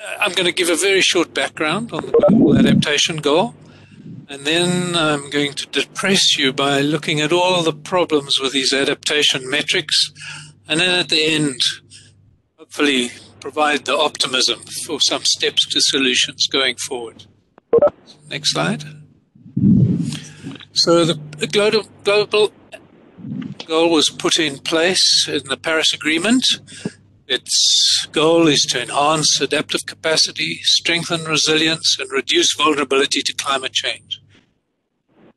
Uh, I'm going to give a very short background on the global adaptation goal. And then I'm going to depress you by looking at all the problems with these adaptation metrics. And then at the end, hopefully provide the optimism for some steps to solutions going forward. Next slide. So the global, global goal was put in place in the Paris Agreement. Its goal is to enhance adaptive capacity, strengthen resilience, and reduce vulnerability to climate change.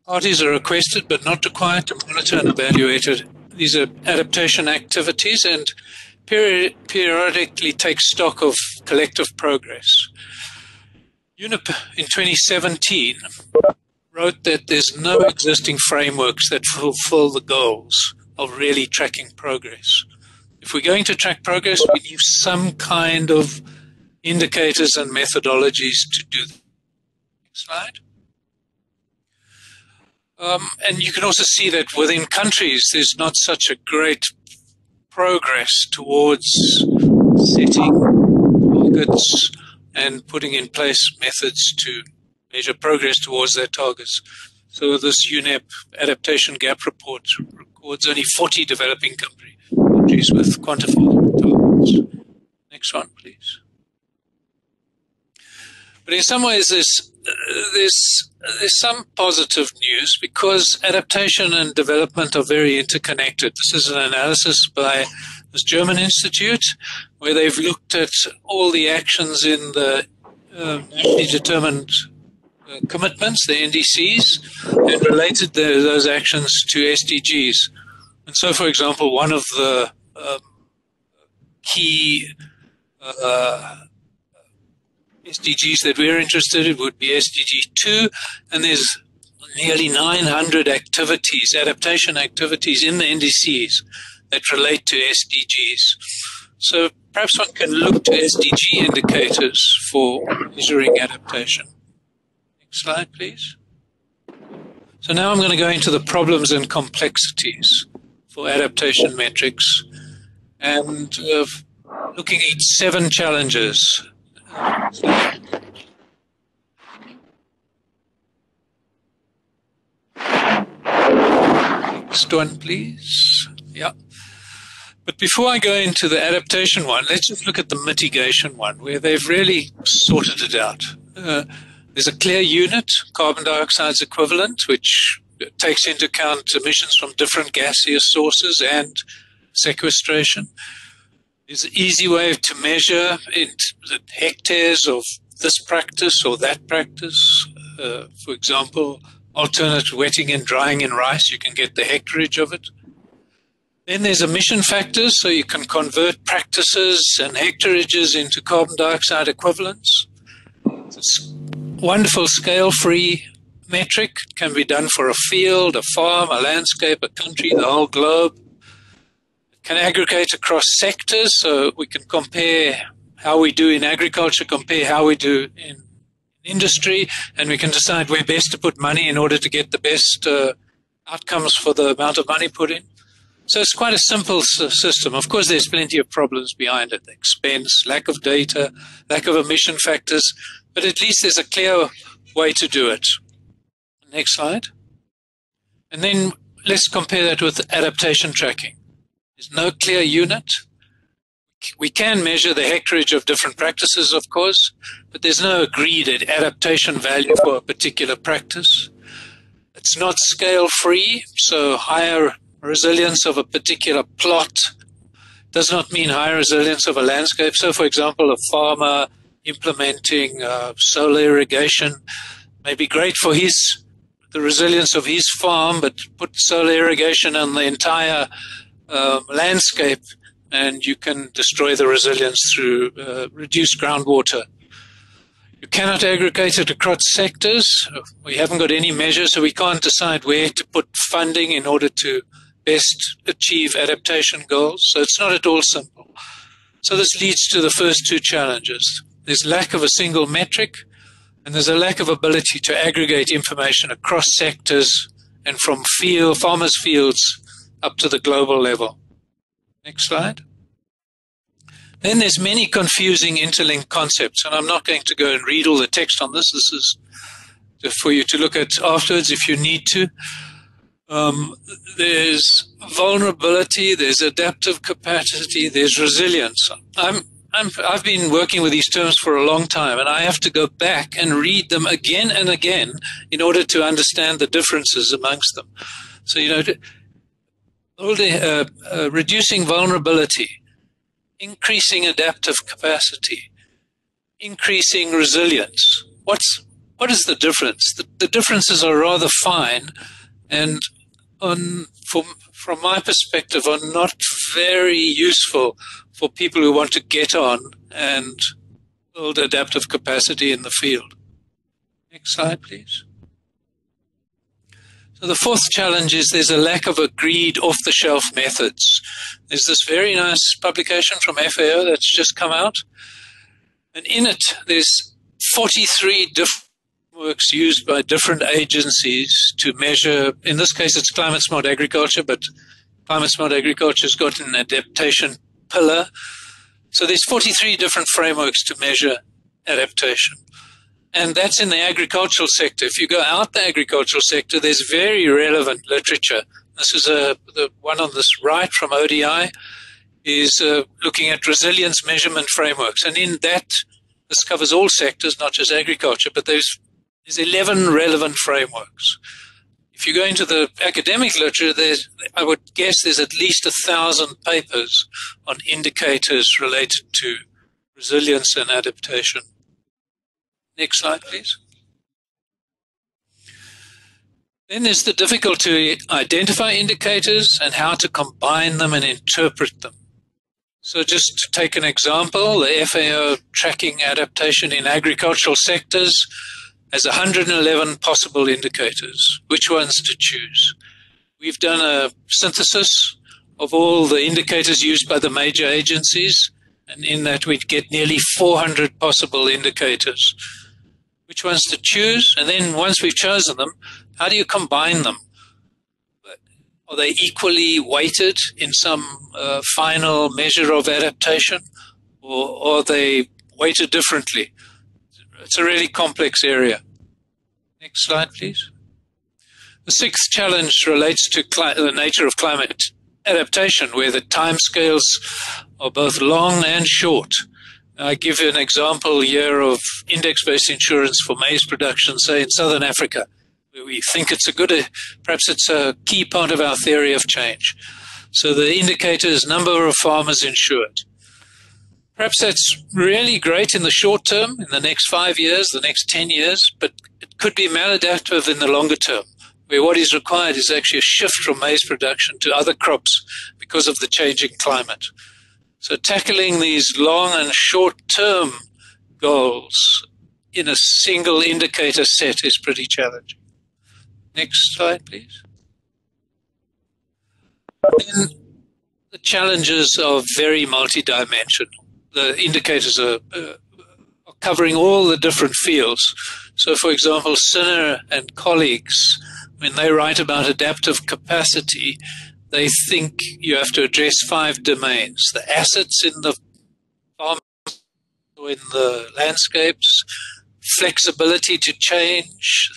Parties are requested but not required to monitor and evaluate it. these are adaptation activities and peri- periodically take stock of collective progress. UNEP in 2017 wrote that there's no existing frameworks that fulfill the goals of really tracking progress. If we're going to track progress, we need some kind of indicators and methodologies to do that. Slide. Um, and you can also see that within countries, there's not such a great progress towards setting targets and putting in place methods to measure progress towards their targets. So this UNEP adaptation gap report records only 40 developing countries with quantifiable targets. Next one, please. But in some ways, there's, there's, there's some positive news because adaptation and development are very interconnected. This is an analysis by this German institute where they've looked at all the actions in the uh, nationally determined uh, commitments, the NDCs, and related the, those actions to SDGs. And so, for example, one of the um, key uh, SDGs that we're interested in would be SDG 2, and there's nearly 900 activities, adaptation activities in the NDCs that relate to SDGs. So perhaps one can look to SDG indicators for measuring adaptation. Next slide, please. So now I'm going to go into the problems and complexities for adaptation metrics and uh, looking at seven challenges. Next one, please. Yeah. But before I go into the adaptation one, let's just look at the mitigation one, where they've really sorted it out. Uh, there's a clear unit, carbon dioxide's equivalent, which takes into account emissions from different gaseous sources and sequestration. There's an easy way to measure in hectares of this practice or that practice. Uh, for example, alternate wetting and drying in rice, you can get the hectareage of it. Then there's emission factors, so you can convert practices and hectareages into carbon dioxide equivalents. It's wonderful scale-free metric. Can be done for a field, a farm, a landscape, a country, the whole globe. It can aggregate across sectors, so we can compare how we do in agriculture, compare how we do in industry, and we can decide where best to put money in order to get the best uh, outcomes for the amount of money put in. So it's quite a simple system. Of course, there's plenty of problems behind it expense, lack of data, lack of emission factors, but at least there's a clear way to do it. Next slide. And then let's compare that with adaptation tracking. There's no clear unit. We can measure the hectareage of different practices, of course, but there's no agreed adaptation value for a particular practice. It's not scale free, so higher resilience of a particular plot does not mean higher resilience of a landscape. So, for example, a farmer implementing uh, solar irrigation may be great for his the resilience of his farm, but put solar irrigation on the entire uh, landscape, and you can destroy the resilience through uh, reduced groundwater. You cannot aggregate it across sectors. We haven't got any measures, so we can't decide where to put funding in order to best achieve adaptation goals. So it's not at all simple. So this leads to the first two challenges. There's lack of a single metric, and there's a lack of ability to aggregate information across sectors and from field, farmers' fields up to the global level. Next slide. Then there's many confusing interlinked concepts, and I'm not going to go and read all the text on this. This is for you to look at afterwards if you need to. Um, there's vulnerability, there's adaptive capacity, there's resilience. I'm, I'm, I've been working with these terms for a long time, and I have to go back and read them again and again in order to understand the differences amongst them. So, you know, uh, uh, reducing vulnerability, increasing adaptive capacity, increasing resilience. What's what is the difference? The, the differences are rather fine, and on from from my perspective, are not very useful for people who want to get on and build adaptive capacity in the field. Next slide, please. So the fourth challenge is there's a lack of agreed off-the-shelf methods. There's this very nice publication from FAO that's just come out, and in it there's 43 different works used by different agencies to measure, in this case it's climate smart agriculture, but climate smart agriculture has got an adaptation pillar. So there's 43 different frameworks to measure adaptation. And that's in the agricultural sector. If you go out the agricultural sector, there's very relevant literature. This is a, the one on this right from ODI is uh, looking at resilience measurement frameworks. And in that, this covers all sectors, not just agriculture, but there's there's 11 relevant frameworks. If you go into the academic literature, I would guess there's at least a thousand papers on indicators related to resilience and adaptation. Next slide, please. Then there's the difficulty to identify indicators and how to combine them and interpret them. So just to take an example, the FAO tracking adaptation in agricultural sectors has 111 possible indicators. Which ones to choose? We've done a synthesis of all the indicators used by the major agencies, and in that we'd get nearly 400 possible indicators. Which ones to choose? And then once we've chosen them, how do you combine them? Are they equally weighted in some uh, final measure of adaptation, or are they weighted differently? It's a really complex area. Next slide, please. The sixth challenge relates to the nature of climate adaptation, where the timescales are both long and short. I give you an example here of index-based insurance for maize production, say in southern Africa, where we think it's a good, perhaps it's a key part of our theory of change. So the indicator is number of farmers insured. Perhaps that's really great in the short term, in the next five years, the next 10 years, but it could be maladaptive in the longer term, where what is required is actually a shift from maize production to other crops because of the changing climate. So tackling these long and short term goals in a single indicator set is pretty challenging. Next slide, please. The challenges are very multidimensional the indicators are, uh, are covering all the different fields. So, for example, Cinner and colleagues, when they write about adaptive capacity, they think you have to address five domains the assets in the farm, in the landscapes, flexibility to change,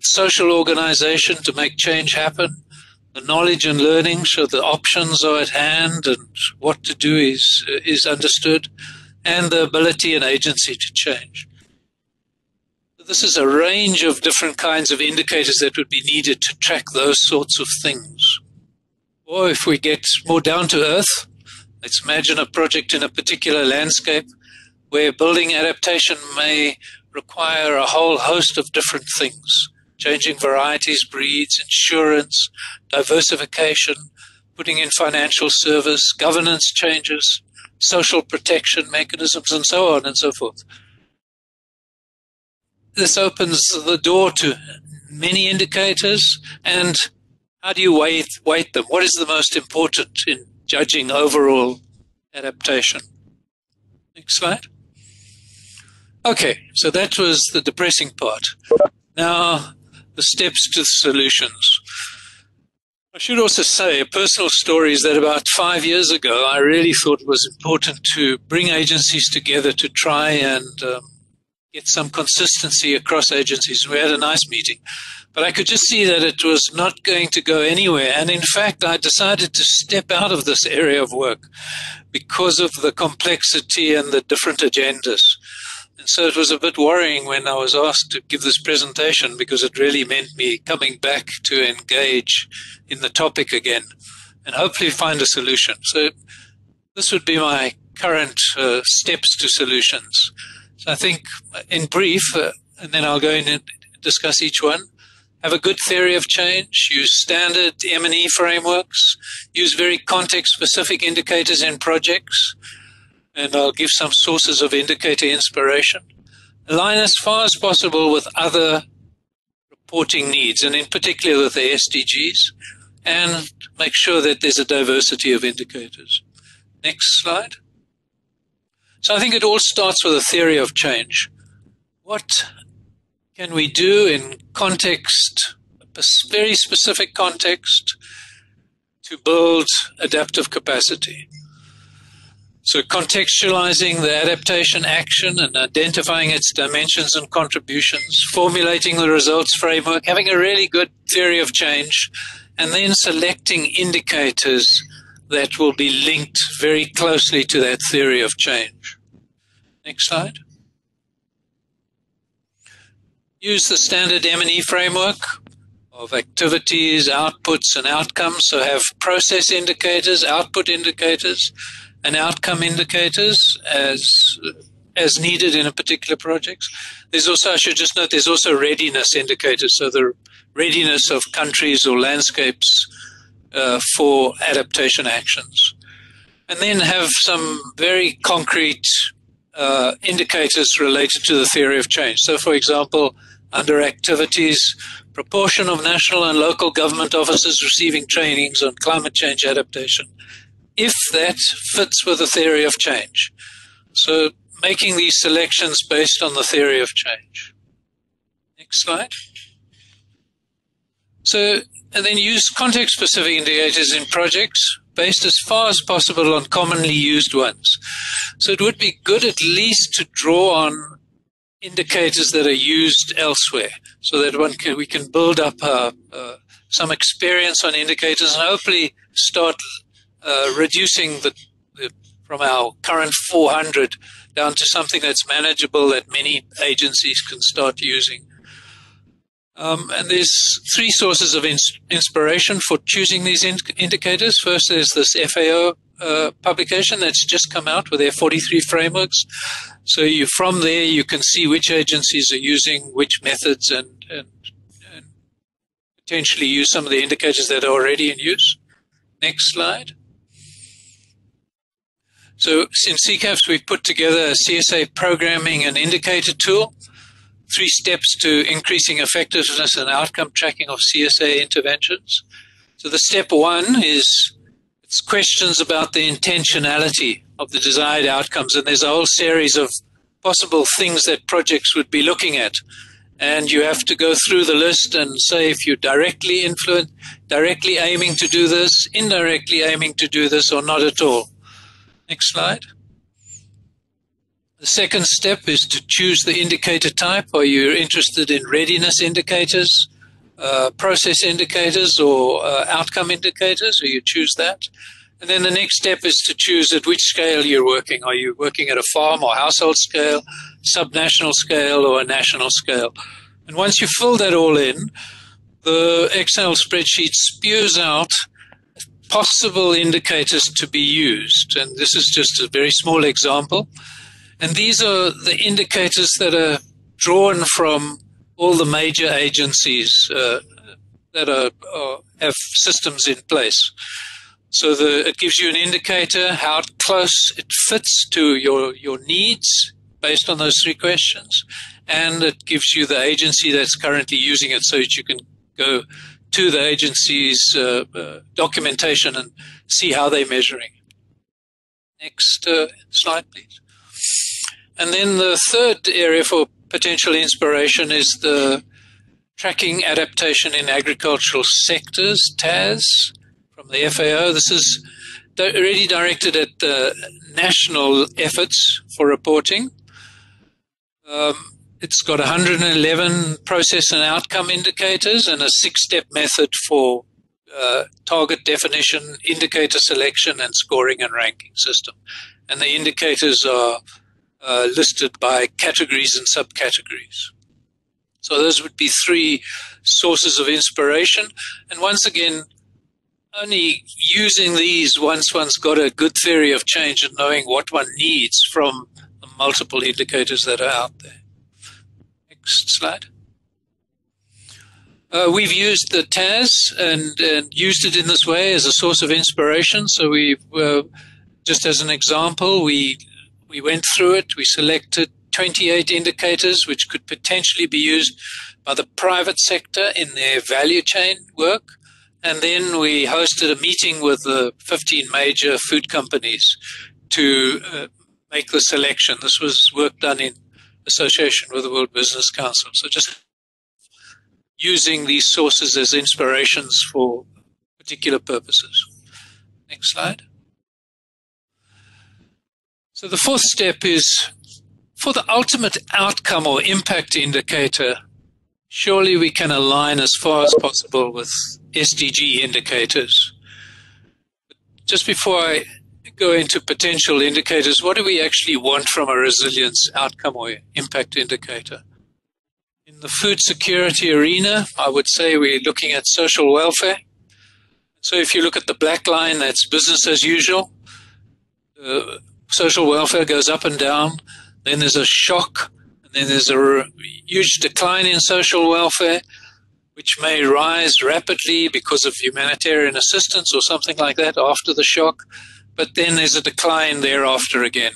social organization to make change happen, the knowledge and learning so the options are at hand and what to do is is understood and the ability and agency to change. This is a range of different kinds of indicators that would be needed to track those sorts of things. Or if we get more down to earth let's imagine a project in a particular landscape where building adaptation may require a whole host of different things changing varieties, breeds, insurance, diversification, putting in financial service, governance changes, social protection mechanisms, and so on and so forth. This opens the door to many indicators, and how do you weight, weight them? What is the most important in judging overall adaptation? Next slide. Okay, so that was the depressing part. Now, the steps to solutions. I should also say a personal story is that about five years ago, I really thought it was important to bring agencies together to try and um, get some consistency across agencies. We had a nice meeting, but I could just see that it was not going to go anywhere. And in fact, I decided to step out of this area of work because of the complexity and the different agendas. So it was a bit worrying when I was asked to give this presentation because it really meant me coming back to engage in the topic again and hopefully find a solution. So this would be my current uh, steps to solutions. So I think in brief, uh, and then I'll go in and discuss each one. Have a good theory of change, use standard M&E frameworks, use very context-specific indicators in projects, and I'll give some sources of indicator inspiration. Align as far as possible with other reporting needs, and in particular with the SDGs, and make sure that there's a diversity of indicators. Next slide. So I think it all starts with a theory of change. What can we do in context, a very specific context, to build adaptive capacity? So contextualizing the adaptation action and identifying its dimensions and contributions, formulating the results framework, having a really good theory of change, and then selecting indicators that will be linked very closely to that theory of change. Next slide. Use the standard M&E framework of activities, outputs, and outcomes. So have process indicators, output indicators, and outcome indicators as as needed in a particular project. There's also, I should just note, there's also readiness indicators. So the readiness of countries or landscapes uh, for adaptation actions. And then have some very concrete uh, indicators related to the theory of change. So, for example, under activities, proportion of national and local government officers receiving trainings on climate change adaptation if that fits with the theory of change. So making these selections based on the theory of change. Next slide. So, and then use context specific indicators in projects based as far as possible on commonly used ones. So it would be good at least to draw on indicators that are used elsewhere so that one can, we can build up uh, uh, some experience on indicators and hopefully start uh, reducing the, the, from our current 400 down to something that's manageable that many agencies can start using. Um, and there's three sources of ins- inspiration for choosing these in- indicators. First, there's this FAO uh, publication that's just come out with their 43 frameworks. So you from there you can see which agencies are using which methods and, and, and potentially use some of the indicators that are already in use. Next slide. So in CCAFS, we've put together a CSA programming and indicator tool, three steps to increasing effectiveness and outcome tracking of CSA interventions. So the step one is it's questions about the intentionality of the desired outcomes. And there's a whole series of possible things that projects would be looking at. And you have to go through the list and say if you're directly influenced, directly aiming to do this, indirectly aiming to do this, or not at all. Next slide. The second step is to choose the indicator type. Are you interested in readiness indicators, uh, process indicators, or uh, outcome indicators? Or you choose that. And then the next step is to choose at which scale you're working. Are you working at a farm or household scale, subnational scale, or a national scale? And once you fill that all in, the Excel spreadsheet spews out possible indicators to be used. And this is just a very small example. And these are the indicators that are drawn from all the major agencies uh, that are, are, have systems in place. So the, it gives you an indicator how close it fits to your, your needs based on those three questions. And it gives you the agency that's currently using it so that you can go to the agency's uh, uh, documentation and see how they're measuring. Next uh, slide, please. And then the third area for potential inspiration is the Tracking Adaptation in Agricultural Sectors, TAAS, from the FAO. This is already directed at the national efforts for reporting. Um, it's got 111 process and outcome indicators and a six step method for uh, target definition, indicator selection, and scoring and ranking system. And the indicators are uh, listed by categories and subcategories. So those would be three sources of inspiration. And once again, only using these once one's got a good theory of change and knowing what one needs from the multiple indicators that are out there. Next slide. Uh, we've used the TAAS and, and, used it in this way as a source of inspiration. So we, uh, just as an example, we we went through it. We selected 28 indicators which could potentially be used by the private sector in their value chain work. And then we hosted a meeting with the 15 major food companies to uh, make the selection. This was work done in association with the World Business Council. So just using these sources as inspirations for particular purposes. Next slide. So the fourth step is for the ultimate outcome or impact indicator, surely we can align as far as possible with SDG indicators. Just before I go into potential indicators, what do we actually want from a resilience outcome or impact indicator? In the food security arena, I would say we're looking at social welfare. So if you look at the black line, that's business as usual. Uh, social welfare goes up and down. Then there's a shock, and then there's a huge decline in social welfare, which may rise rapidly because of humanitarian assistance or something like that after the shock. But then there's a decline thereafter again.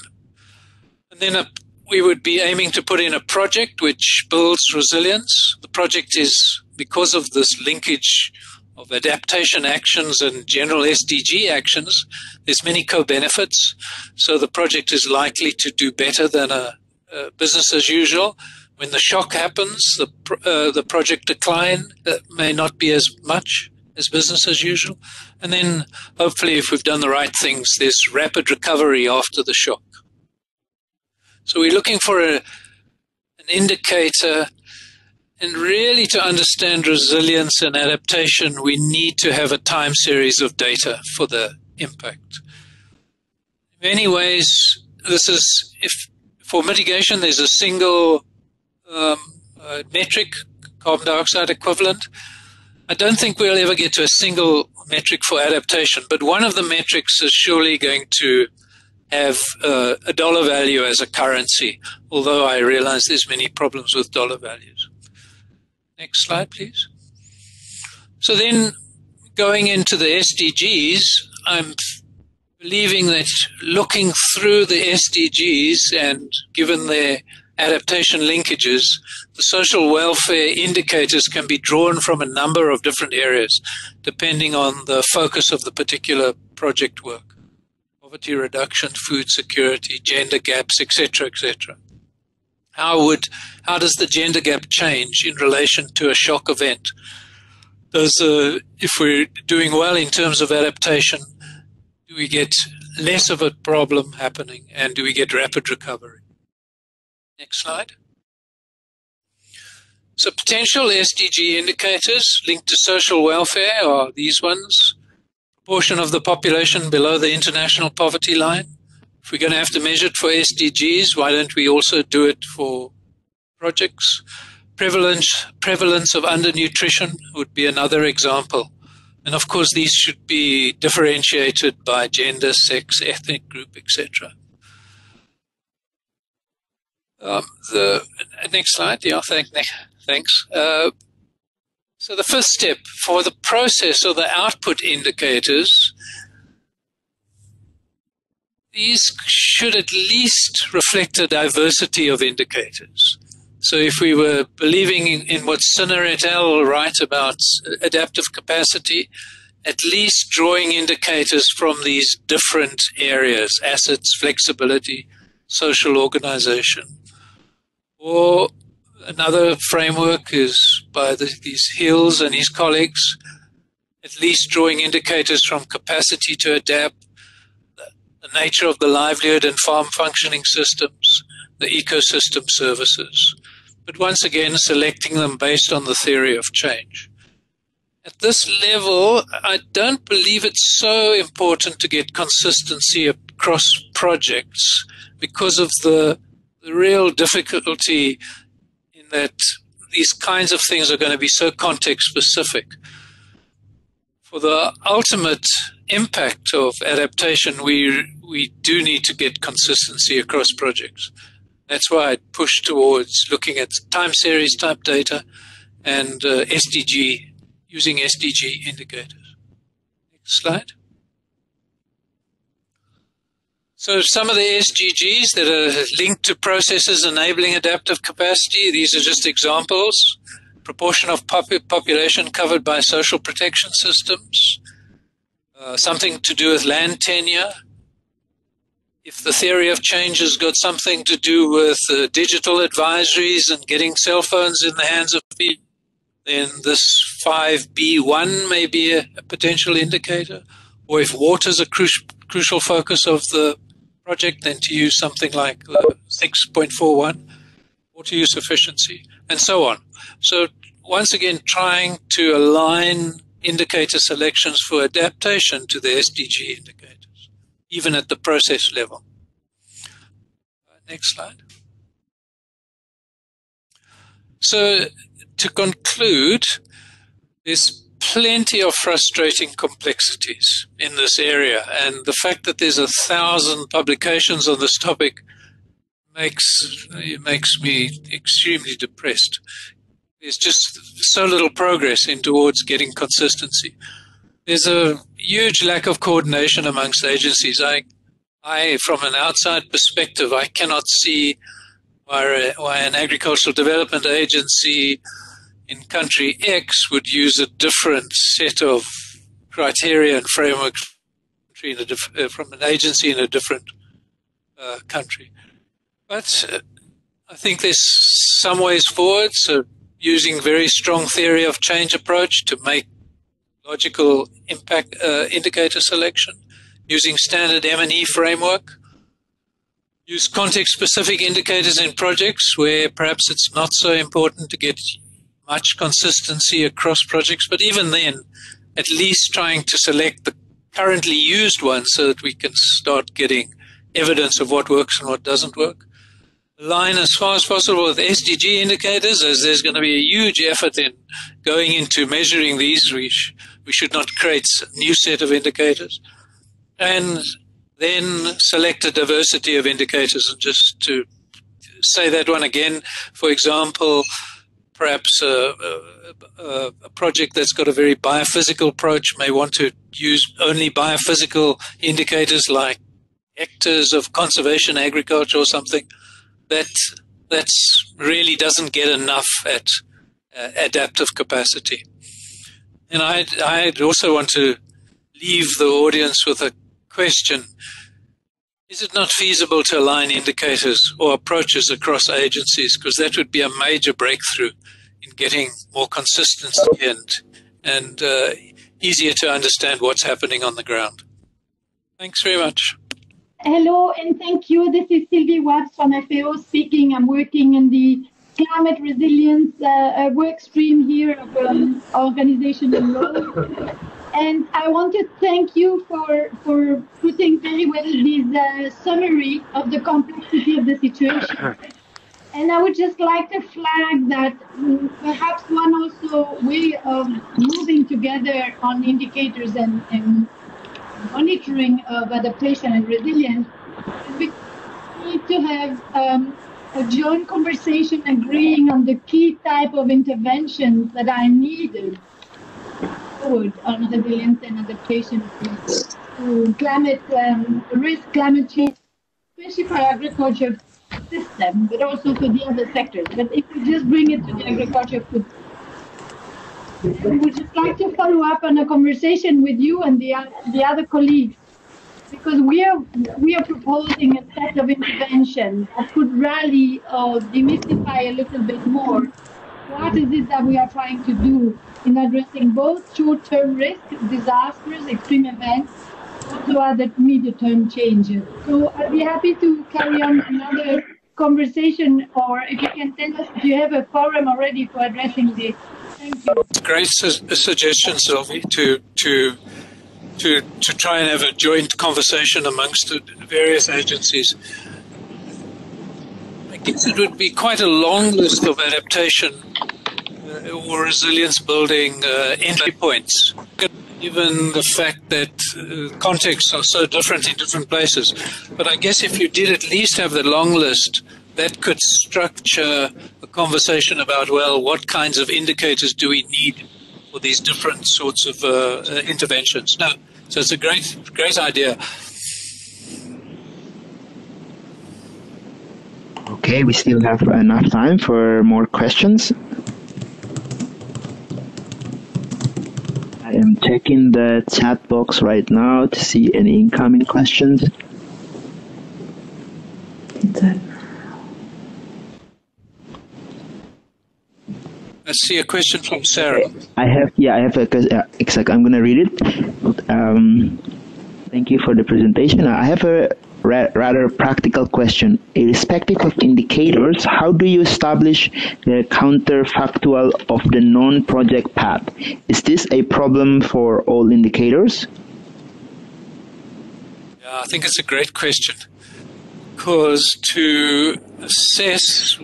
And then a, we would be aiming to put in a project which builds resilience. The project is because of this linkage of adaptation actions and general SDG actions, there's many co-benefits. So the project is likely to do better than a, a business as usual. When the shock happens, the, uh, the project decline uh, may not be as much as business as usual. And then hopefully if we've done the right things, there's rapid recovery after the shock. So we're looking for a, an indicator and really, to understand resilience and adaptation, we need to have a time series of data for the impact. In many ways, this is if for mitigation, there's a single um, uh, metric, carbon dioxide equivalent. I don't think we'll ever get to a single metric for adaptation, but one of the metrics is surely going to have uh, a dollar value as a currency, although I realize there's many problems with dollar values. Next slide, please. So then going into the SDGs, I'm believing that looking through the SDGs and given their adaptation linkages, social welfare indicators can be drawn from a number of different areas depending on the focus of the particular project work. Poverty reduction, food security, gender gaps, etc., etc. How would how does the gender gap change in relation to a shock event? Does uh, if we're doing well in terms of adaptation, do we get less of a problem happening, and do we get rapid recovery? Next slide. So potential SDG indicators linked to social welfare are these ones. Proportion of the population below the international poverty line, if we're going to have to measure it for SDGs, why don't we also do it for projects? Prevalence, prevalence of undernutrition would be another example. And of course, these should be differentiated by gender, sex, ethnic group, etc. Um, the next slide. Yeah, thank, thanks. Uh, so the first step for the process or the output indicators these should at least reflect a diversity of indicators. So if we were believing in, in what Cinner et al. write about adaptive capacity, at least drawing indicators from these different areas, assets, flexibility, social organization. Or another framework is by the, these Hills and his colleagues, at least drawing indicators from capacity to adapt, the nature of the livelihood and farm functioning systems, the ecosystem services. But once again, selecting them based on the theory of change. At this level, I don't believe it's so important to get consistency across projects because of the, the real difficulty that these kinds of things are going to be so context specific. For the ultimate impact of adaptation, we we do need to get consistency across projects. That's why I push towards looking at time series type data and uh, SDG, using SDG indicators. Next slide. So some of the SDGs that are linked to processes enabling adaptive capacity, these are just examples. Proportion of pop population covered by social protection systems, uh, something to do with land tenure, if the theory of change has got something to do with uh, digital advisories and getting cell phones in the hands of people, then this 5B1 may be a, a potential indicator. Or if water is a cru crucial focus of the project, than to use something like uh, 6.41, water use efficiency, and so on. So once again, trying to align indicator selections for adaptation to the SDG indicators, even at the process level. Next slide. So to conclude, there's plenty of frustrating complexities in this area, and the fact that there's a thousand publications on this topic makes makes me extremely depressed. There's just so little progress in towards getting consistency there's a huge lack of coordination amongst agencies. I, I, from an outside perspective, I cannot see why, why an agricultural development agency in country X would use a different set of criteria and framework uh, from an agency in a different uh, country. But uh, I think there's some ways forward. So using very strong theory of change approach to make logical impact uh, indicator selection, using standard M&E framework, use context-specific indicators in projects where perhaps it's not so important to get much consistency across projects, but even then, at least trying to select the currently used ones so that we can start getting evidence of what works and what doesn't work. Align as far as possible with SDG indicators, as there's going to be a huge effort in going into measuring these. We we should not create a new set of indicators. And then select a diversity of indicators. And just to say that one again, for example, perhaps a, a, a, project that's got a very biophysical approach may want to use only biophysical indicators like hectares of conservation agriculture or something. That that's really doesn't get enough at uh, adaptive capacity. And I I also want to leave the audience with a question. Is it not feasible to align indicators or approaches across agencies? Because that would be a major breakthrough in getting more consistency and, and uh, easier to understand what's happening on the ground. Thanks very much. Hello and thank you. This is Sylvie Watts from FAO speaking. I'm working in the climate resilience uh, work stream here of um, organization in Rome. And I want to thank you for, for putting very well this uh, summary of the complexity of the situation. And I would just like to flag that perhaps one also way of moving together on indicators and, and monitoring of adaptation and resilience we need to have um, a joint conversation agreeing on the key type of interventions that are needed forward on resilience and adaptation to climate um, risk, climate change, especially for agriculture system, but also for the other sectors. But if we just bring it to the agriculture food, we would just like to follow up on a conversation with you and the, the other colleagues because we are we are proposing a set of interventions that could rally or demystify a little bit more what is it that we are trying to do in addressing both short-term risk, disasters, extreme events, also other medium-term changes. So I'd be happy to carry on another conversation, or if you can tell us, do you have a forum already for addressing this? Thank you. Great su- suggestion, Sylvie, to to to to try and have a joint conversation amongst the various agencies. Guess it would be quite a long list of adaptation uh, or resilience building uh, entry points. Given the fact that uh, contexts are so different in different places, but I guess if you did at least have the long list, that could structure a conversation about well, what kinds of indicators do we need for these different sorts of uh, uh, interventions? No, so it's a great, great idea. Okay, we still have enough time for more questions. I am checking the chat box right now to see any incoming questions. Let's see a question from Sarah. I have, yeah, I have a, uh, exactly, I'm going to read it. Um, thank you for the presentation. I have a ra- rather practical question. Irrespective of indicators, how do you establish the counterfactual of the non-project path? Is this a problem for all indicators? Yeah, I think it's a great question because to assess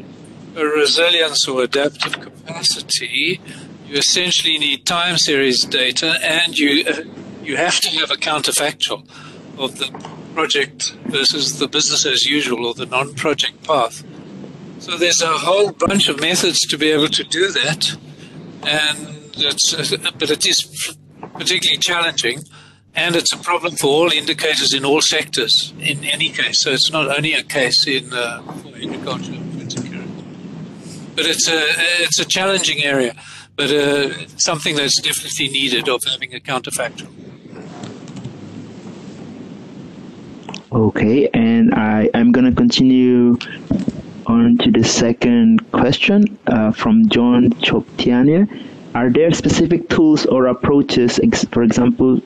a resilience or adaptive capacity, you essentially need time series data and you uh, you have to have a counterfactual of the project versus the business as usual or the non-project path. So there's a whole bunch of methods to be able to do that, and it's but it is particularly challenging, and it's a problem for all indicators in all sectors in any case. So it's not only a case in uh, agriculture and food security, but it's a it's a challenging area, but uh, something that's definitely needed of having a counterfactual. Okay, and I, I'm going to continue on to the second question uh, from John Choptiania. Are there specific tools or approaches, for example,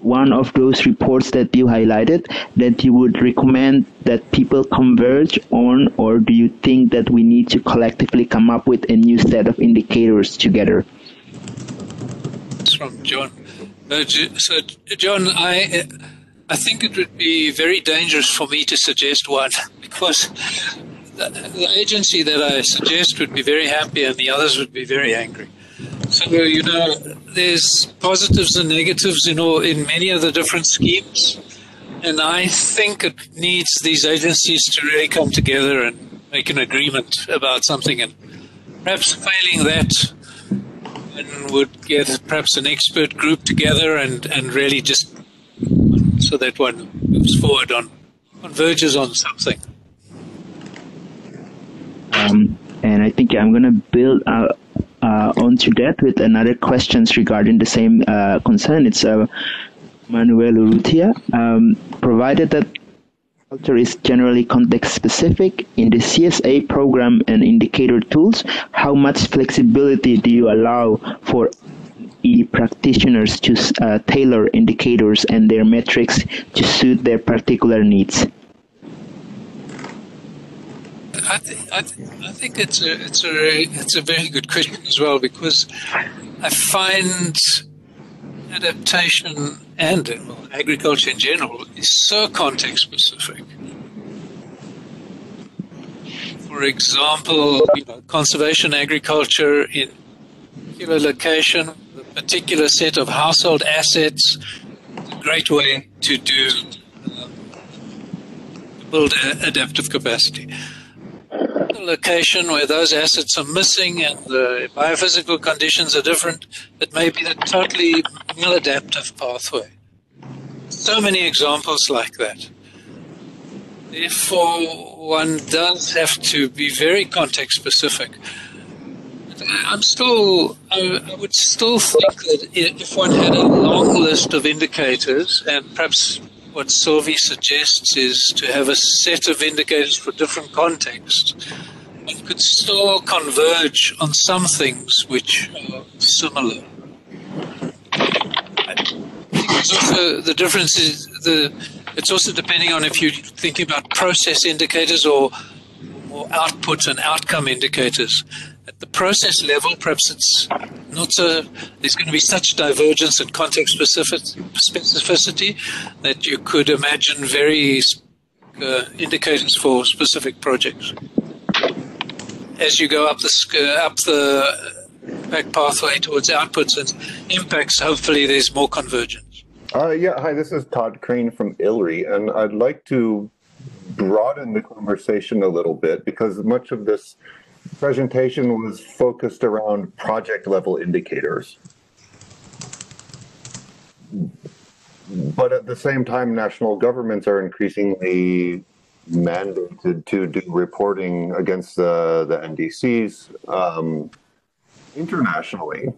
one of those reports that you highlighted that you would recommend that people converge on, or do you think that we need to collectively come up with a new set of indicators together? It's from John. So, John, I I think it would be very dangerous for me to suggest one because the, the agency that I suggest would be very happy and the others would be very angry. So you know, there's positives and negatives in all in many of the different schemes, and I think it needs these agencies to really come together and make an agreement about something. And perhaps failing that, and would get perhaps an expert group together and and really just so that one moves forward on converges on something. Um, and I think I'm going to build uh, uh, onto that with another questions regarding the same uh, concern. It's uh, Manuel Urrutia. Um, provided that culture is generally context specific in the CSA program and indicator tools, how much flexibility do you allow for E practitioners to uh, tailor indicators and their metrics to suit their particular needs? I, th- I, th- I think it's a it's a it's a very good question as well because I find adaptation and agriculture in general is so context specific. For example, you know, conservation agriculture in particular location, a particular set of household assets, is a great way to do uh, to build adaptive capacity a location where those assets are missing and the biophysical conditions are different, it may be the totally maladaptive pathway. So many examples like that. Therefore, one does have to be very context specific. I'm still, I, would still think that if one had a long list of indicators, and perhaps what Sylvie suggests is to have a set of indicators for different contexts, one could still converge on some things which are similar. Also, the difference is the. It's also depending on if you're thinking about process indicators or or output and outcome indicators. At the process level, perhaps it's not so, there's going to be such divergence and context specificity that you could imagine very uh, indicators for specific projects. As you go up the up the back pathway towards outputs and impacts, hopefully there's more convergence. Uh, yeah, hi, this is Todd Crane from ILRI, and I'd like to broaden the conversation a little bit because much of this presentation was focused around project level indicators. But at the same time, national governments are increasingly mandated to do reporting against the, the NDCs um, internationally.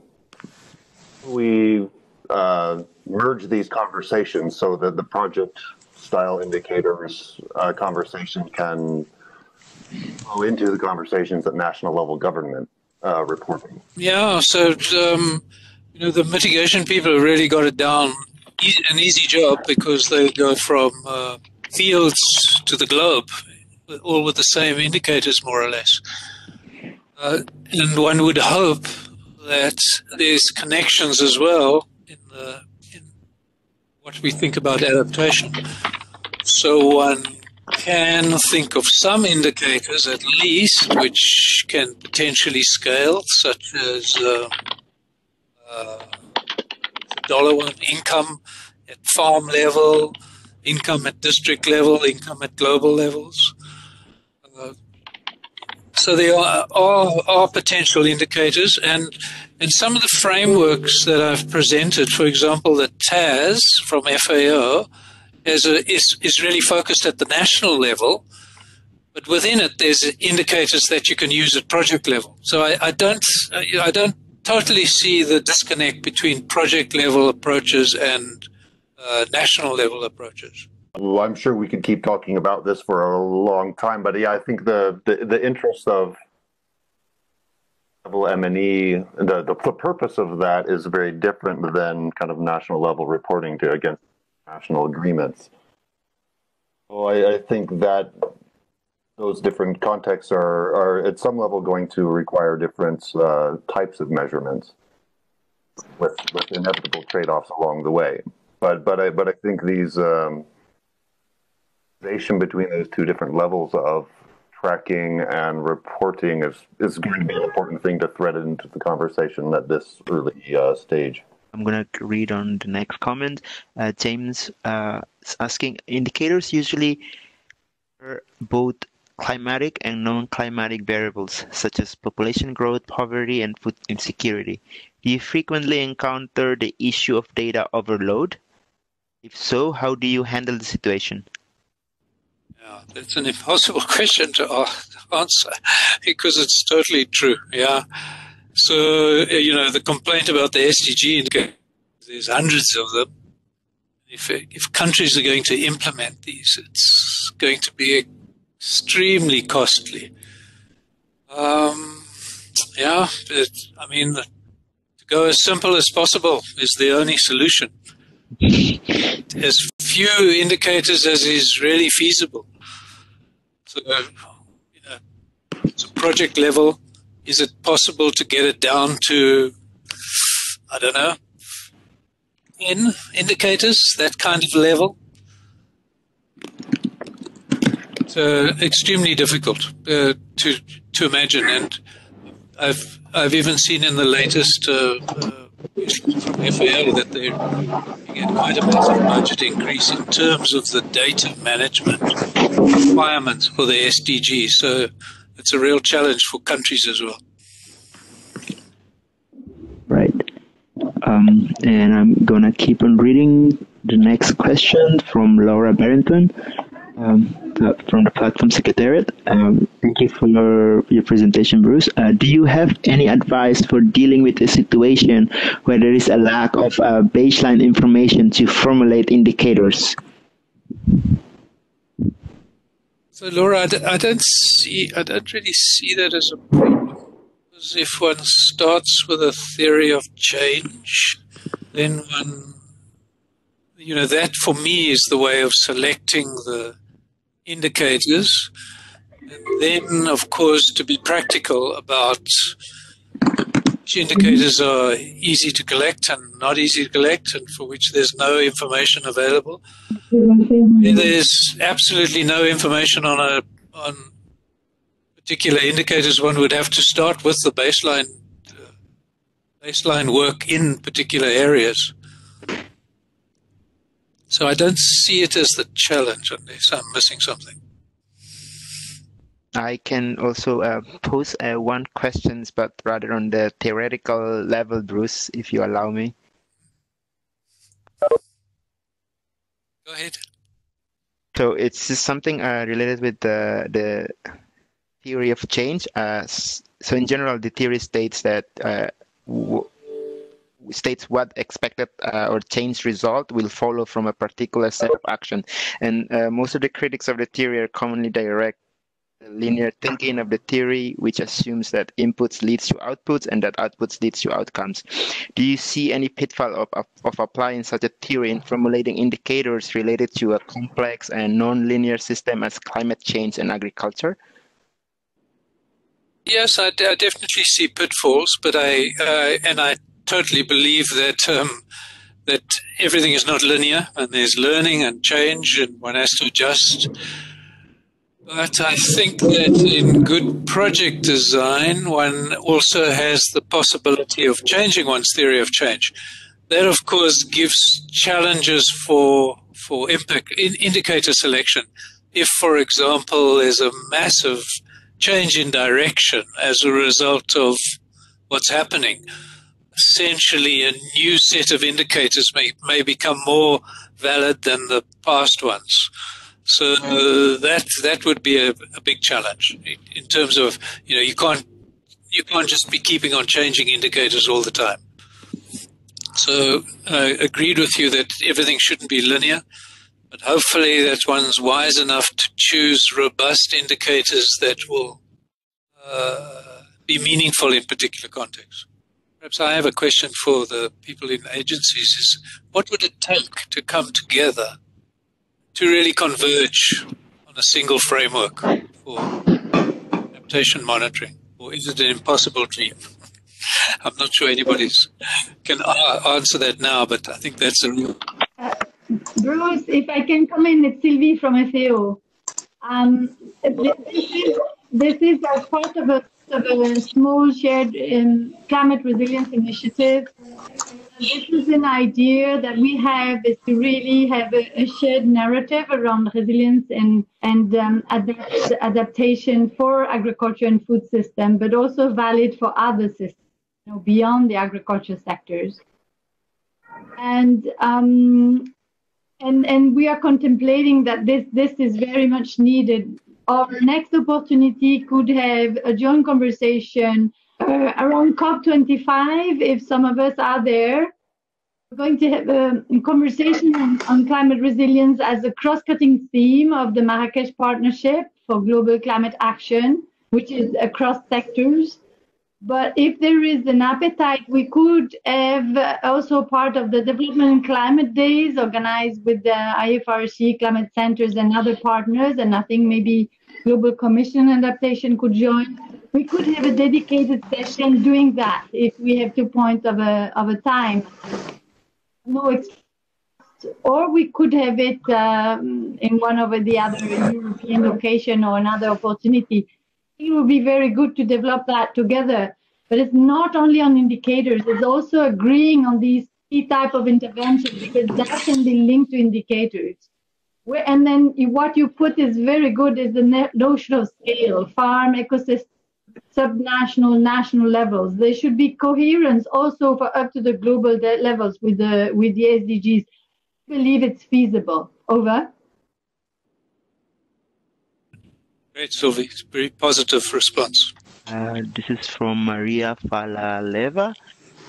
We uh, merge these conversations so that the project style indicators uh, conversation can go into the conversations at national level government uh, reporting. Yeah, so um, you know the mitigation people have really got it down an easy job because they go from uh, fields to the globe, all with the same indicators more or less. Uh, and one would hope that there's connections as well in the what we think about adaptation. So one can think of some indicators at least which can potentially scale, such as uh, uh, dollar one income at farm level, income at district level, income at global levels. Uh, so there are, are, are potential indicators, and in some of the frameworks that I've presented, for example, the TAAS from FAO is, a, is, is really focused at the national level, but within it, there's indicators that you can use at project level. So I, I don't, I don't totally see the disconnect between project level approaches and uh, national level approaches. Well, I'm sure we could keep talking about this for a long time, but yeah, I think the the, the interest of level M&E, the, the, the purpose of that is very different than kind of national level reporting to against national agreements. So I, I think that those different contexts are, are at some level going to require different uh, types of measurements with, with inevitable trade-offs along the way. But but I but I think these um, between those two different levels of tracking and reporting is, is going to be an important thing to thread into the conversation at this early uh, stage. I'm going to read on the next comment. Uh, James uh, is asking indicators usually are both climatic and non-climatic variables such as population growth, poverty, and food insecurity. Do you frequently encounter the issue of data overload? If so, how do you handle the situation? Yeah, that's an impossible question to answer because it's totally true. Yeah. So, uh, you know, the complaint about the SDG there's hundreds of them. If, if countries are going to implement these, it's going to be extremely costly. Um, yeah, it, I mean, to go as simple as possible is the only solution. As few indicators as is really feasible. So, you know, so project level, is it possible to get it down to, I don't know, in indicators, that kind of level? It's uh, extremely difficult uh, to to imagine, and I've I've even seen in the latest uh, uh from FAO that they're get quite a massive budget increase in terms of the data management requirements for the SDG. So it's a real challenge for countries as well. Right. Um, and I'm going to keep on reading the next question from Laura Barrington. um, from the platform secretariat. Um, thank you for your, your presentation, Bruce. Uh, do you have any advice for dealing with a situation where there is a lack of uh, baseline information to formulate indicators? So, Laura, I d- I don't see, I don't really see that as a problem. Because if one starts with a theory of change, then one, you know, that for me is the way of selecting the indicators. And then, of course, to be practical about which indicators are easy to collect and not easy to collect, and for which there's no information available. There's absolutely no information on a on particular indicators. One would have to start with the baseline uh, baseline work in particular areas. So I don't see it as the challenge unless I'm missing something. I can also uh, pose uh, one questions, but rather on the theoretical level, Bruce, if you allow me. Go ahead. So it's just something uh, related with the the theory of change. Uh, so in general, the theory states that uh, states what expected uh, or change result will follow from a particular set of action. And uh, most of the critics of the theory are commonly direct linear thinking of the theory, which assumes that inputs leads to outputs and that outputs leads to outcomes. Do you see any pitfall of, of, of applying such a theory in formulating indicators related to a complex and non-linear system as climate change and agriculture? Yes, I, definitely see pitfalls, but I uh, and I totally believe that um, that everything is not linear, and there's learning and change, and one has to adjust. But I think that in good project design, one also has the possibility of changing one's theory of change. That, of course, gives challenges for for impact in indicator selection. If, for example, there's a massive change in direction as a result of what's happening, essentially a new set of indicators may, may become more valid than the past ones. So uh, that that would be a, a big challenge in, terms of you know you can't you can't just be keeping on changing indicators all the time. So I agreed with you that everything shouldn't be linear, but hopefully that one's wise enough to choose robust indicators that will uh, be meaningful in particular contexts. Perhaps I have a question for the people in agencies: Is what would it take to come together to really converge on a single framework for adaptation monitoring? Or is it an impossible dream? I'm not sure anybody can answer that now, but I think that's a real. Bruce, if I can come in, it's Sylvie from FAO. Um, this, is, this is as part of a, of a small shared um, climate resilience initiative this is an idea that we have is to really have a, a shared narrative around resilience and and um, adapt, adaptation for agriculture and food system, but also valid for other systems you know, beyond the agriculture sectors. And um, and and we are contemplating that this this is very much needed. Our next opportunity could have a joint conversation uh, around COP25, if some of us are there, we're going to have a conversation on, on climate resilience as a cross-cutting theme of the Marrakesh Partnership for Global Climate Action, which is across sectors. But if there is an appetite, we could have also part of the Development and Climate Days organized with the IFRC climate centers and other partners. And I think maybe Global Commission Adaptation could join we could have a dedicated session doing that if we have two points of a of a time. No, or we could have it um, in one of the other European location or another opportunity. It would be very good to develop that together. But it's not only on indicators; it's also agreeing on these key type of interventions because that can be linked to indicators. And then what you put is very good is the notion of scale, farm, ecosystem, subnational, national levels. There should be coherence also for up to the global levels with the with the SDGs. I believe it's feasible. Over. Great, Sylvie. Very positive response. Uh, this is from Maria Falaleva.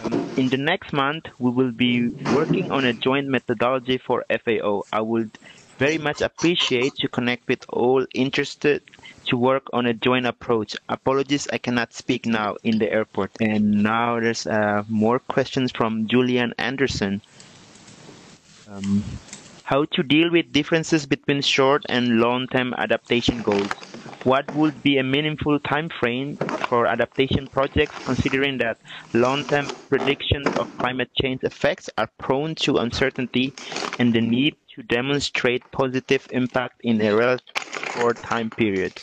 Um, in the next month, we will be working on a joint methodology for FAO. I would very much appreciate to connect with all interested to work on a joint approach. Apologies, I cannot speak now in the airport. And now there's uh, more questions from Julian Anderson. Um, how to deal with differences between short and long-term adaptation goals. What would be a meaningful time frame for adaptation projects considering that long-term predictions of climate change effects are prone to uncertainty and the need to demonstrate positive impact in a relatively short time period?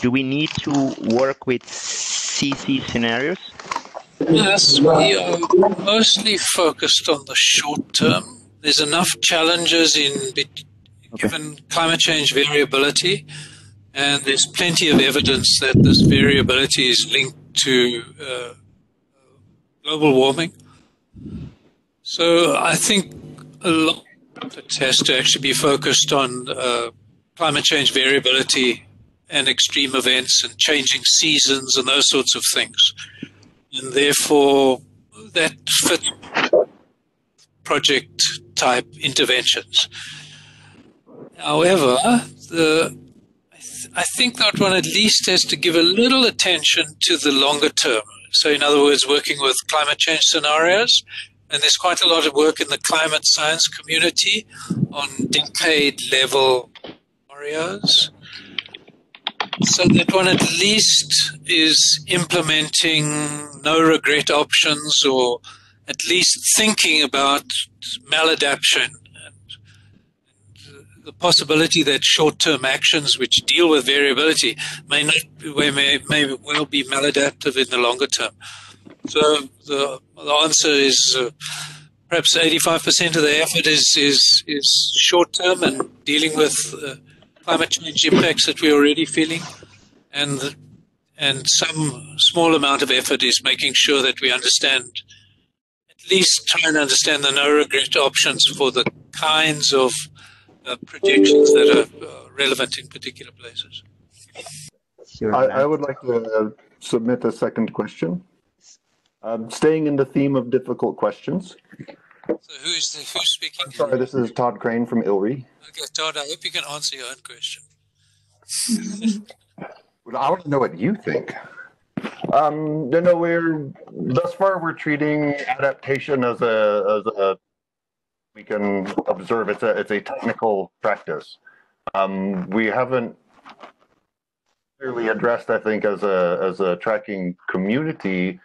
Do we need to work with CC scenarios? Yes, we are mostly focused on the short term there's enough challenges in given climate change variability, and there's plenty of evidence that this variability is linked to uh, global warming. So I think a lot it has to actually be focused on uh, climate change variability and extreme events and changing seasons and those sorts of things. And therefore, that fits project type interventions. However, the, I, th- I think that one at least has to give a little attention to the longer term. So, in other words, working with climate change scenarios. And there's quite a lot of work in the climate science community on decade level scenarios. So that one at least is implementing no regret options or at least thinking about maladaptation and the possibility that short-term actions which deal with variability may not may, may well be maladaptive in the longer term. So the, the answer is uh, perhaps 85% of the effort is is, is short-term and dealing with uh, climate change impacts that we're already feeling, and and some small amount of effort is making sure that we understand at least try and understand the no regret options for the kinds of uh, projections that are uh, relevant in particular places. I, I, would like to uh, submit a second question. Um, staying in the theme of difficult questions. So who's the, who's speaking? I'm sorry, this is Todd Crane from ILRI. Okay, Todd, I hope you can answer your own question. well, I want to know what you think. Um, you know, we're thus far we're treating adaptation as a as a we can observe it's a it's a technical practice. Um, we haven't clearly addressed, I think, as a as a tracking community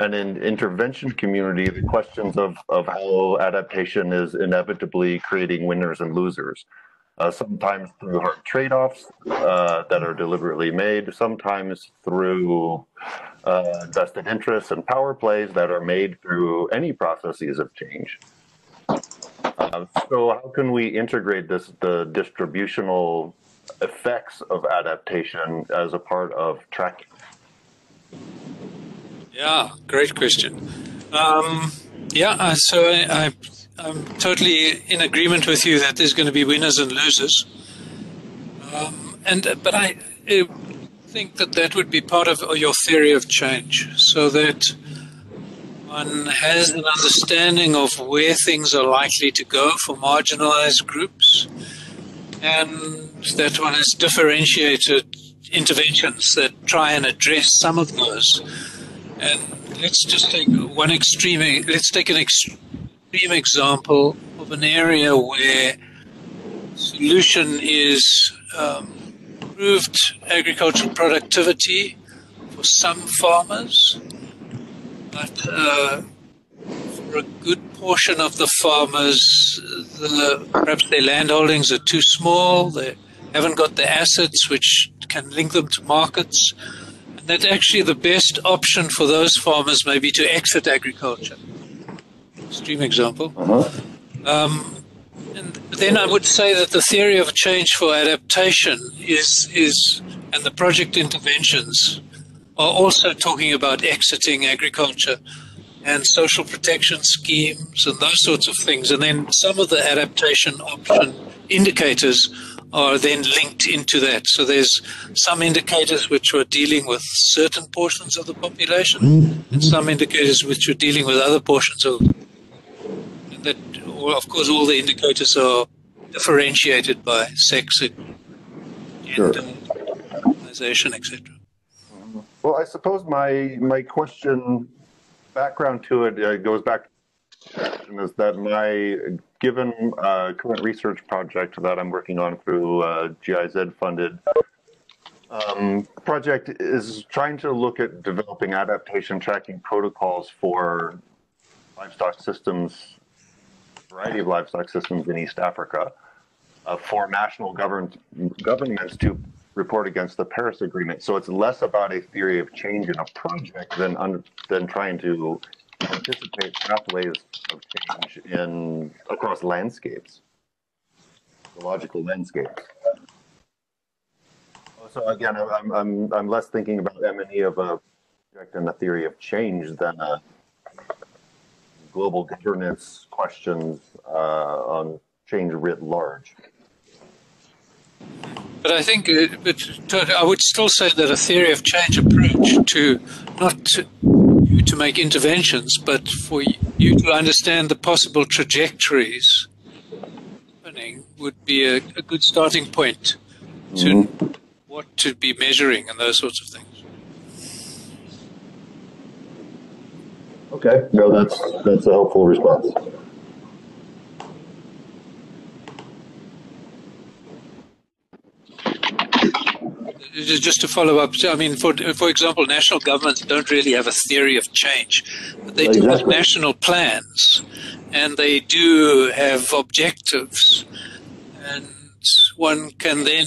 and in intervention community, the questions of of how adaptation is inevitably creating winners and losers uh, sometimes through hard trade-offs uh, that are deliberately made, sometimes through uh, vested interests and power plays that are made through any processes of change. Uh, so how can we integrate this, the distributional effects of adaptation as a part of tracking? Yeah, great question. Um, yeah, uh, so I, I I'm totally in agreement with you that there's going to be winners and losers. Um, and but I, I think that that would be part of your theory of change, so that one has an understanding of where things are likely to go for marginalized groups, and that one has differentiated interventions that try and address some of those. And let's just take one extreme. Let's take an extreme example of an area where solution is um, improved agricultural productivity for some farmers, but uh, for a good portion of the farmers, the, perhaps their landholdings are too small, they haven't got the assets which can link them to markets. That actually the best option for those farmers may be to exit agriculture extreme example. Uh-huh. Um, and then I would say that the theory of change for adaptation is is and the project interventions are also talking about exiting agriculture and social protection schemes and those sorts of things. And then some of the adaptation option indicators are then linked into that. So there's some indicators which are dealing with certain portions of the population, mm-hmm. and some indicators which are dealing with other portions of that. Well, of course, all the indicators are differentiated by sex, gender, organization, etc. Well, I suppose my my question background to it uh, goes back is that my given uh, current research project that I'm working on through uh, GIZ funded um, project is trying to look at developing adaptation tracking protocols for livestock systems, variety of livestock systems in East Africa, uh, for national govern- governments to report against the Paris Agreement. So it's less about a theory of change in a project than than trying to anticipate pathways of change in across landscapes, ecological landscapes. So again, I'm I'm I'm less thinking about M and E of a project and a theory of change than a global governance questions uh, on change writ large. But I think, uh, but I would still say that a theory of change approach to not to, to make interventions, but for you to understand the possible trajectories would be a, a good starting point to mm-hmm. what to be measuring and those sorts of things. Okay, no, that's that's a helpful response. Just to follow up, I mean, for for example, national governments don't really have a theory of change, but they exactly. do have national plans, and they do have objectives, and one can then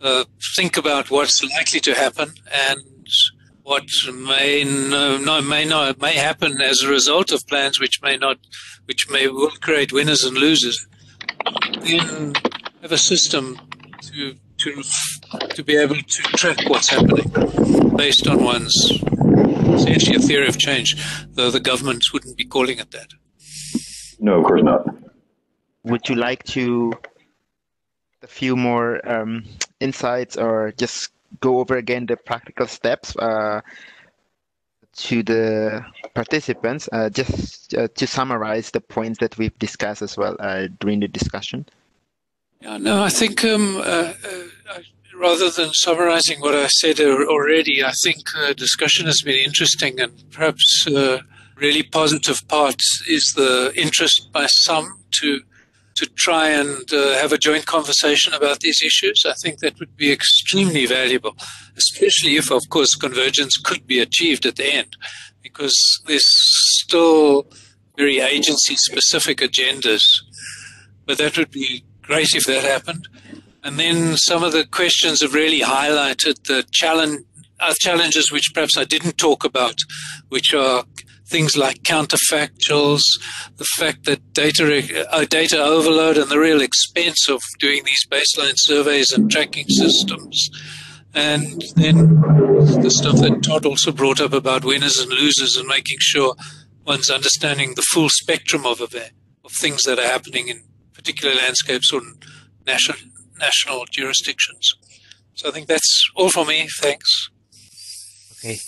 uh, think about what's likely to happen and what may no, may not may happen as a result of plans which may not, which may will create winners and losers. Then have a system to to to be able to track what's happening based on one's essentially a theory of change, though the governments wouldn't be calling it that. No, of course not. Would you like to a few more um, insights or just go over again the practical steps uh, to the participants, uh, just uh, to summarize the points that we've discussed as well uh, during the discussion? Yeah, no, I think um, uh, uh, rather than summarizing what I said already, I think the discussion has been interesting and perhaps a really positive part is the interest by some to to try and uh, have a joint conversation about these issues. I think that would be extremely valuable, especially if, of course, convergence could be achieved at the end, because there's still very agency specific agendas. But that would be great if that happened. And then some of the questions have really highlighted the challenge, uh, challenges which perhaps I didn't talk about, which are things like counterfactuals, the fact that data uh, data overload and the real expense of doing these baseline surveys and tracking systems. And then the stuff that Todd also brought up about winners and losers and making sure one's understanding the full spectrum of, of things that are happening in particular landscapes or national, national jurisdictions. So I think that's all for me. Thanks. Okay.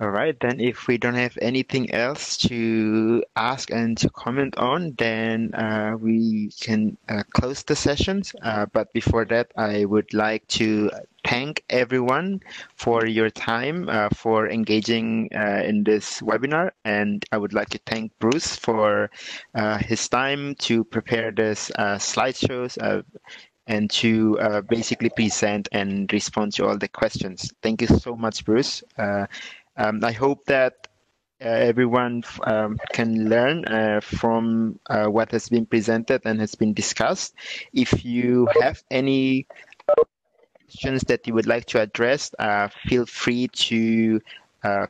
All right, then if we don't have anything else to ask and to comment on, then uh, we can uh, close the sessions. Uh, but before that, I would like to thank everyone for your time, uh, for engaging uh, in this webinar. And I would like to thank Bruce for uh, his time to prepare this slideshows and to uh, basically present and respond to all the questions. Thank you so much, Bruce. Uh, um, I hope that uh, everyone um, can learn uh, from uh, what has been presented and has been discussed. If you have any questions that you would like to address, uh, feel free to uh,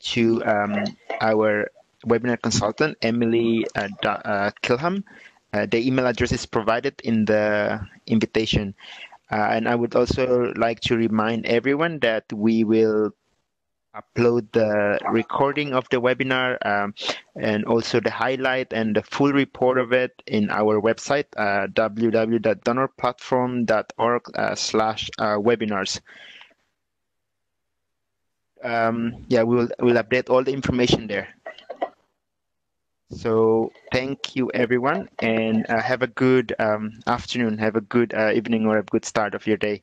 to um, our webinar consultant, Emily uh, Kilham. the email address is provided in the invitation. and I would also like to remind everyone that we will upload the recording of the webinar um, and also the highlight and the full report of it in our website uh, www.donorplatform.org uh, slash uh, webinars. Um, yeah we'll we'll update all the information there. So thank you everyone and uh, have a good um, afternoon. Have a good uh, evening or a good start of your day